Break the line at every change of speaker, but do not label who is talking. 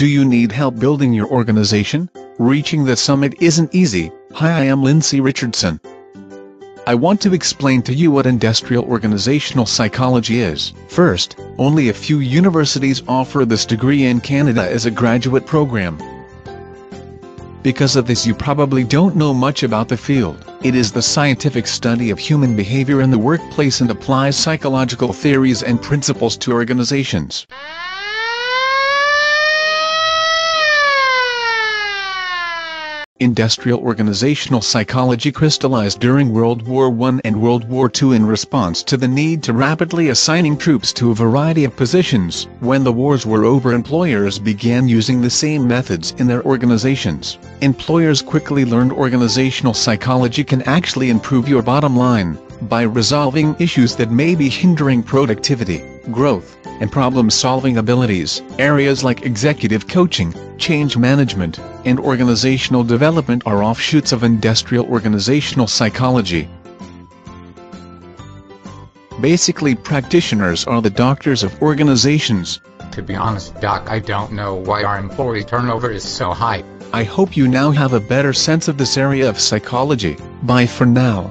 Do you need help building your organization? Reaching the summit isn't easy. Hi, I am Lindsy Richardson. I want to explain to you what industrial organizational psychology is. First, only a few universities offer this degree in Canada as a graduate program. Because of this you probably don't know much about the field. It is the scientific study of human behavior in the workplace and applies psychological theories and principles to organizations. Industrial organizational psychology crystallized during World War I and World War II in response to the need to rapidly assigning troops to a variety of positions. When the wars were over employers began using the same methods in their organizations. Employers quickly learned organizational psychology can actually improve your bottom line by resolving issues that may be hindering productivity, growth, and problem-solving abilities. Areas like executive coaching, change management, and organizational development are offshoots of industrial organizational psychology. Basically practitioners are the doctors of organizations.
To be honest, Doc, I don't know why our employee turnover is so high.
I hope you now have a better sense of this area of psychology. Bye for now.